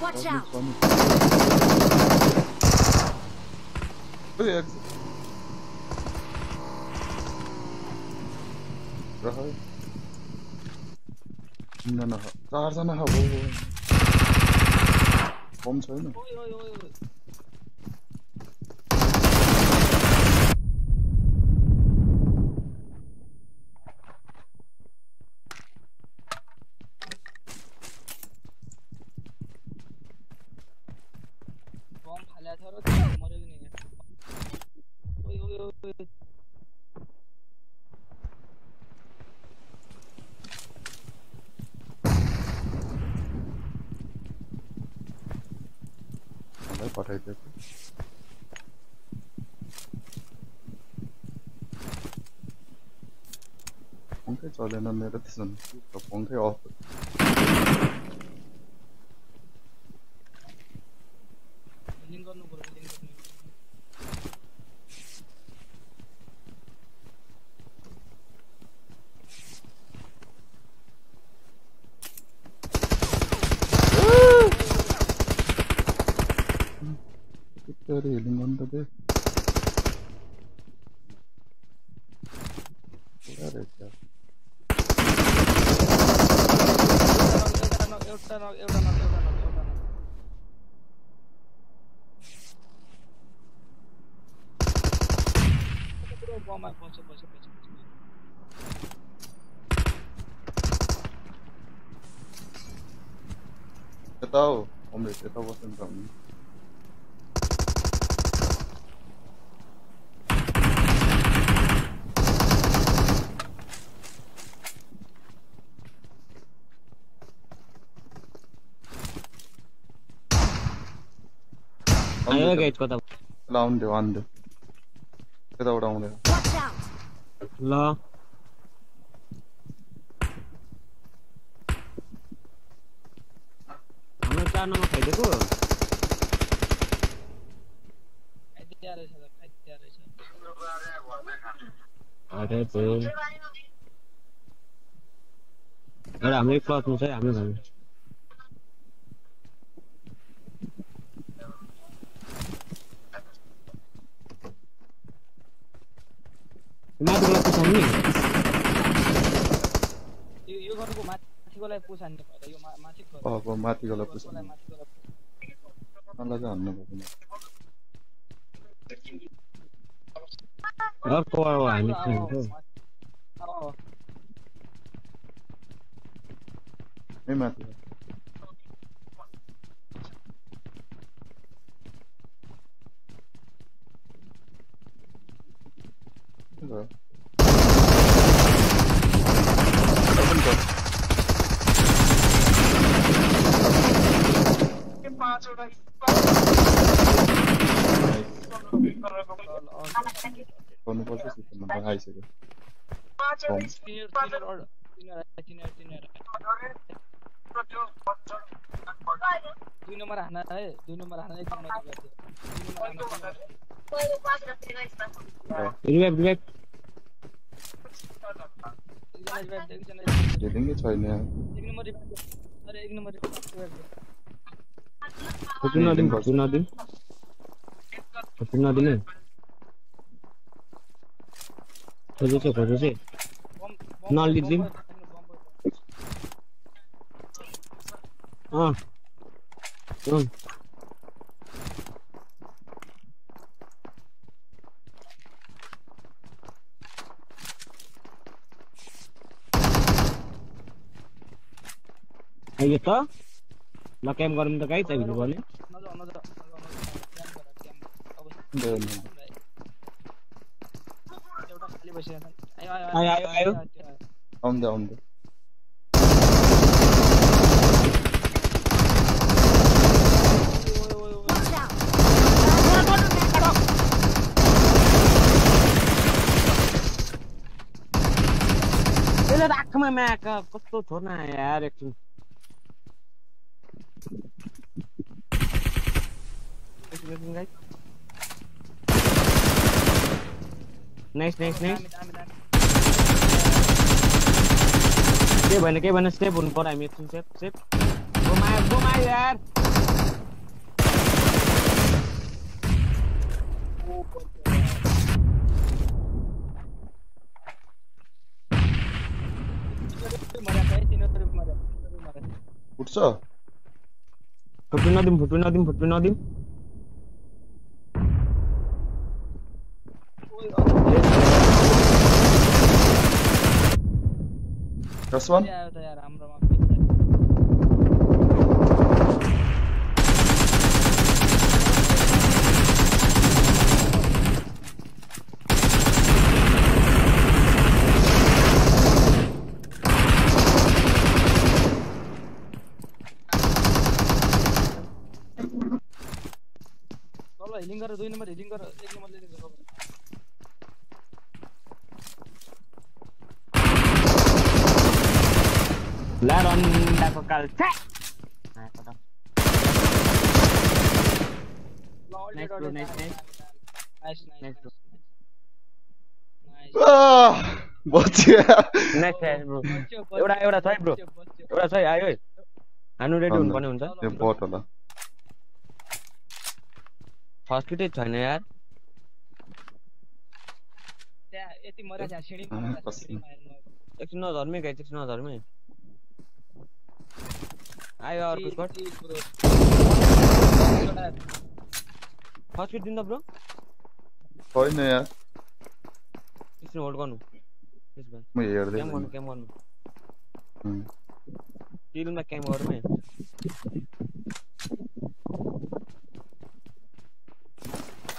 Watch out. Hadi exit. Rahat. तिनजना चारजना छ बम छैन ओइ ओइ ओइ ओइ बम फालेको छ र त्यो मर्यो कि नहीं ओइ ओइ ओइ ओइ मलाई पठाइदिएको पङ्खै चलेन मेरो त्यसो भने पङ्खै अफ बिल्डिङ गर्नु पर्यो बिल्डिङ गर्नु Dari healing गर्नु त दे पुरा रहेछ एउटा नक एउटा नक एउटा नक एउटा नक एउटा नक यता हो अमृत यता बस्नु त हामी आयो गेटको त ल आउँदै आउँदै यताबाट आउँदै Watch out! ल हाम्रो चार नम्बर खाइदिएको खाइदिया रहेछ त खाइदिया रहेछ अरे त्यो एउटा हाम्रै क्लचमा छ है हाम्रो घरमा माथिबाट पुसाउने यो यो गर्नुको माथिकोलाई पुसान्ने भएर यो माथिको अब माथिकोलाई पुसान्ने अलग हान्नु पर्दैन अर्को अब हामी ए माथि ल। Open कर। गर्नुपर्छ सिस्टममा लगाइसक्यो बम। तिनीहरू तिनीहरू अड- तिनीहरू आए, तिनीहरू तिनीहरू आए। दुई नम्बर हान दुई नम्बर हान एक दुई नम्बर हान, दुई नम्बर। रिभाइभ रिभाइभ एकजना revive दियो, एकजना revive हेरिङ कि छैन एक दियो। अरे एक revive दियो। फुटु नदिनु फुटु नदिनु फुटु नदिनु खोजो चाहिँ खोजो चाहिँ बम- बम- नलिदिउँ। बसिरहेको छ। आयो, आयो, आयो, आयो, आयो। त्यो आयो। आउँदै आउँदै ओइ, ओइ, ओइ, ओइ। Watch out! त्यसले त आँखामा म्याक कस्तो छोड्न यार एकछिन दामी, दामी, दामी। के भएन के भएन सेफ़ हुनु पर्यो हामी एकछिन सेफ़ सेफ़ घुमायो घुमायो यार उठ्छ फुट्नु नदिउँ फुट्नु नदिउँ फुट्नु नदिउँ ओइ one? Yeah, yeah, I'm the यार नम्बर हेडिङ गर एक नम्बर हेडिङ गर Nice, nice, nice. Nice, nice, एउटा छ ब्रो एउटा छ आयो है. रेडी हुनुपर्ने हुन्छ त्यहाँ यति मर्या त्यहाँ सिँढीमा अँ, मर्या छ, कस्तो। सिँढीमा हेर्नु अब। एकछिन नधर्मै गाई एकछिन नधर्मै आयो bro. एउटा फ़र्स्ट किट दिनु ब्रो होइन यार। एकछिन होल्ड गर्नु त्यसो भए म हेर्दै क्याम गर्नु क्याम गर्नु हुँ। टिलमा क्याम गरौँ है फ़र्स्ट किट हेर्नु त ब्रो यहाँ आउनु आउनु जुस जुस जुस जुस जुस्ने यो यहाँ योमा तिर है। Watch out. हेर्नु न।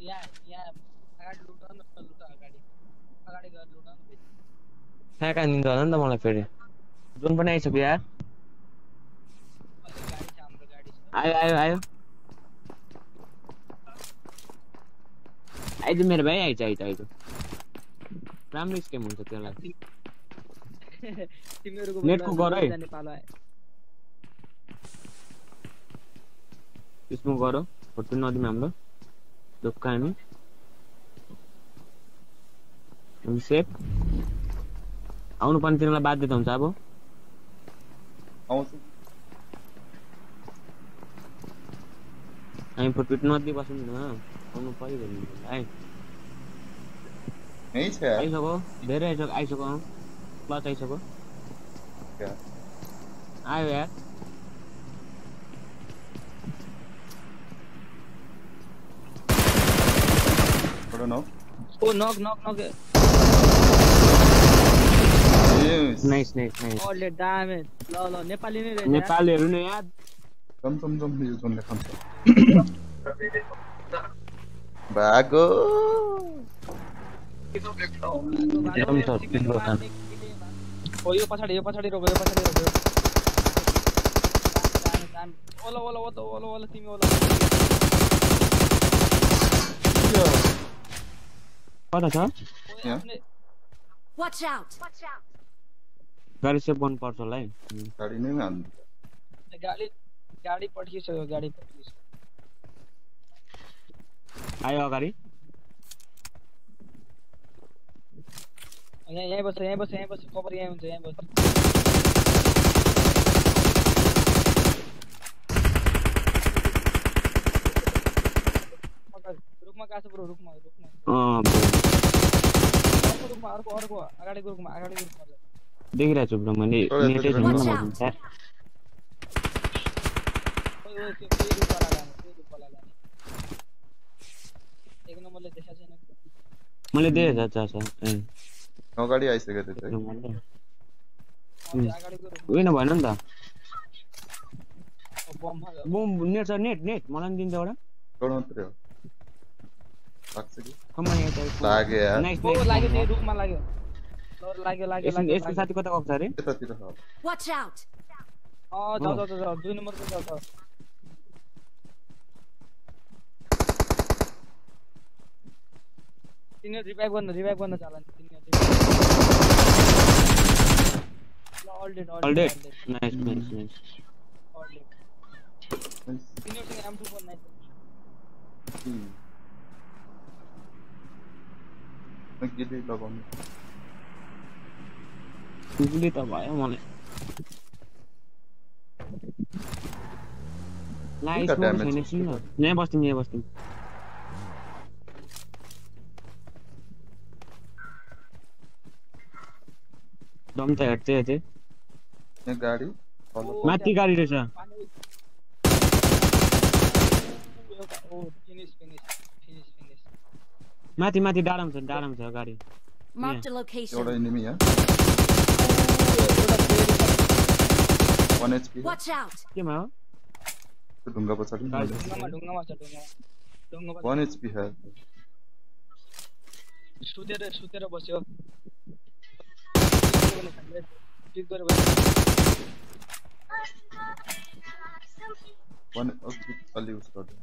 यहाँ यहाँ अगाडि लुट न लुट अगाडि अगाडि गएर लुट न कहाँ कहाँ निन्छ होला नि त मलाई फेरि जोन पनि आइसक्यो यार अझै गाडी छ हाम्रो गाडी छ आयो आयो आयो आइज मेरो भाइ आइज आइज आइज। राम्रो स्केम हुन्छ त्यसलाई। तिमीहरूको नेटको गर है। त्यसमा गर फोटो नदिउँ हाम्रो। ढुक्क हामी। हामी सेफ आउनु पर्ने तिनीहरूलाई बाध्यता हुन्छ अब। आउँछ। हामी फोटो नदिई बस्नु न आउनु पऱ्यो भने है यहीँ छ यार आइसक्यो धेरै आइसक्यो आइसक्यो क्लच आइसक्यो क्या? आयो यार एउटा नौ ओ नक नक नक Yes. नाइस नाइस नाइस अले डामेज ल ल नेपाली नै यार। नेपालीहरू नै यार जम जम जम यो जोनले खान्छ भागो एकदम छ, speed बटन। ओ यो पछाडि यो पछाडि रोक्यो यो पछाडि दामी। ओला ओला ओला ओला ओला तिमी ओला कता छ ओए, यहाँ? आफ्नै- Watch out! गाडी सेभ गर्नुपर्छ होला है गाडी नै हान्नु गाडी गाडी पठाइसक्यो गाडी पठाइसक्यो आयो अगाडि यहाँ यहीँ बस्छ यहीँ बस्छ यहीँ बस्छ कभर यहीँ हुन्छ यहीँ बस्छ रुखमा गएको छ ब्रो रुखमा रुखमा अँ अर्को रुखमा अर्को अर्को अगाडिको रुखमा अगाडिको रुखमा जा। देखिरहेको छु ब्रो मैले नेटै छैन. मसँग ओइ ओइ त्यो त्यही रुखवाला लाने त्यही रुखवाला लाने मैले दुई हजार चार सय अगाडि आइसकेको त्यो होइन भएन नि त बम नेट छ नेट नेट मलाई पनि दिन्छ एउटा यसको साथी कता गएको छ अरे दुई नम्बरको छ जाऊ तिनीहरू रिभाइभ गर्न रिभाइभ गर्न चाहला तिनीहरू revive- ल All dead, all All dead, dead. all dead, Nice, nice, nice. all dead. Nice. तिनीहरूसँग M249 Hmm. मैं गिली लगाउनु गुली त at स्मोक damage. छैन सुन न यहाँ बस्दिउँ यहाँ बस्दिउँ दम त हेर्दै हेर्दै यहाँ गाडी ओ, माथि गाडी रहेछ एउटा फिनिस माथि माथि डाँडामा छ डाँडामा छ गाडी। Marked a एउटा location. इनिमी यहाँ वान एचपी Watch out! केमा हो। त्यो ढुङ्गा पछाडि। ढुङ्गामा ढुङ्गामा छ ढुङ्गामा ढुङ्गामा वान एचपी है। सुतेर सुतेर बस्यो पिक गरेर बस्यो वान अघि अलि उस गर्दै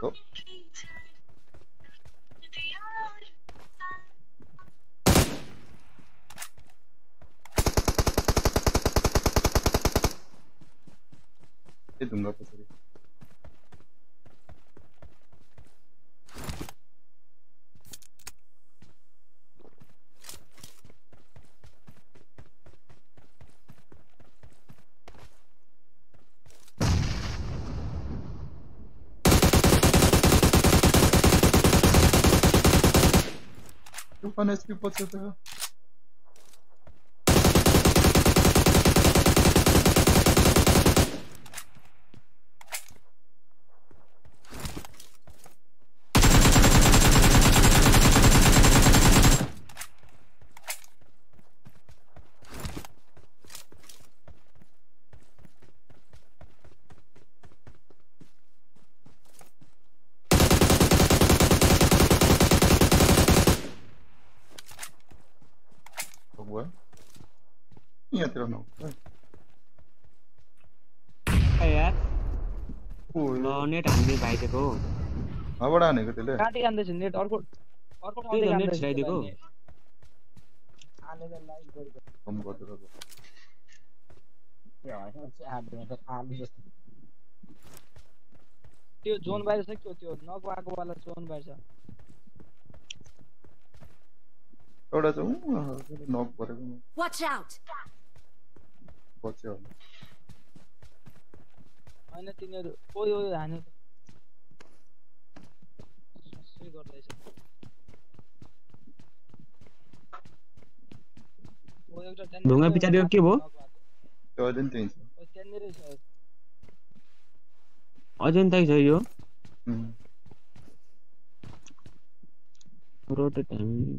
हो ए ढुङ्गा पछाडि त्यो वान यहाँतिर नौ ए यार ओ ल नेट हान्ने भाइदिएको हो हाबाट हानेको त्यसले काटी खाँदैछ नेट अर्को अर्को ठाउँदेखि नेट छिराइदिएको। हालेर लाइभ गरेको कम गरेर गयो। त्यो जोन बाहिर छ क्या त्यो नगएको वाला जोन बाहिर छ एउटा चाहिँ नक गरेको Watch out! बच्यो होला होइन तिनीहरू ओइ ओइ हाने गर्दैछ। ढुङ्गा पछाडिको के भयो? अजन्तै छ। यो। रोटेट हामी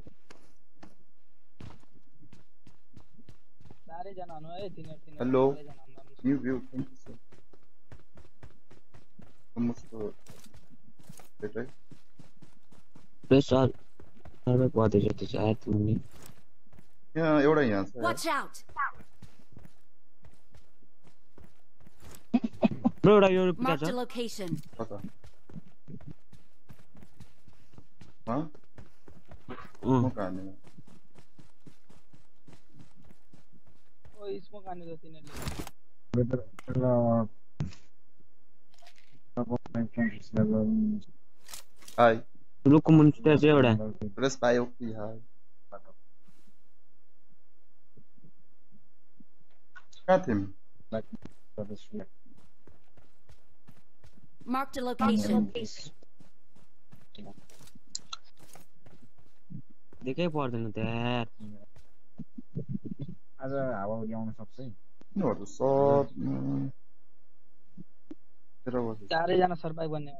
चारैजना हुनु है तिनीहरू तिनीहरू Hello. चारैजना हुनु। New view, thank you sir. Almost uh, right, right? Plus sir survey पर्दैछ त्यो चाहिँ आयत मुनि यहाँ एउटा यहाँ छ यार। Watch out! ब्रो एउटा यो पिटा Marked a छ location. कता हाँ अँ, म कहाँ हाने ओ स्मोक हानेको तिनीहरूले हाई रुखको मुनि सुतेर चाहिँ एउटा प्रेस पायो कि हाई कहाँ थियौँ Marked a location. देखाइ पर्दैन त्यहाँ आज हावा ल्याउन सक्छ चारैजना सर्भाइभ गर्ने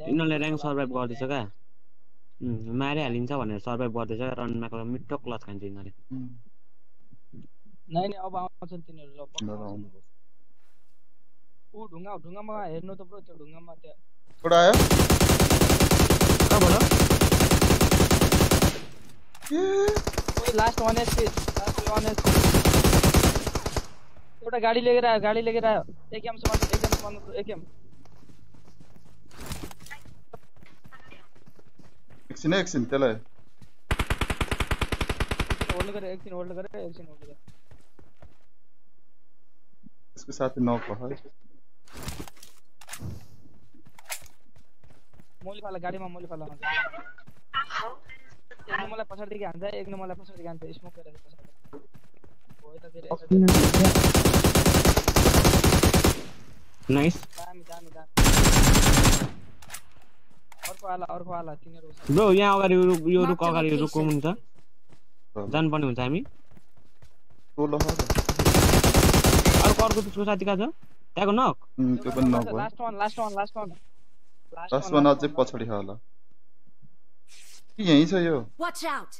यिनीहरूले ऱ्याङ्क सर्भाइभ गर्दैछ क्या मारिहालिन्छ भनेर सर्भाइभ गर्दैछ रनमा मिठो क्लच खान्छ यिनीहरूले नै नै अब आउँछन् तिनीहरू ऊ ढुङ्गा ढुङ्गामा हेर्नु त ब्रो त्यो ढुङ्गामा त्यो एउटा आयो? Last one H last one H एउटा गाडी लिएर आयो गाडी लिएर आयो एकेएम समाज एकेएम समाज एकेएम एकछिन है एकछिन त्यसलाई होल्ड गरेर एकछिन होल्ड गरेर एकछिन होल्ड गरेर त्यसको साथी नक भयो मोली फाला गाडीमा मोली फाला ब्रो यहाँ यो अगाडि हुन्छ जानुपर्ने हुन्छ हामी अर्को अर्को त्यसको साथी कहाँ छ त्यहाँको नक last one last one last one last one अझै पछाडि होला यहीँ छ यो Watch out!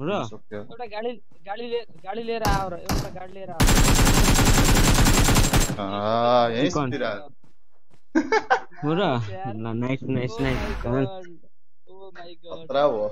र सक्यो एउटा गाडी गाडी लिएर गाडी लिएर आऊ र एउटा गाडी लिएर आऊ आ, यहीँ चिकन। सुतिरहेको हो र ल nice nice nice oh my god खतरा भयो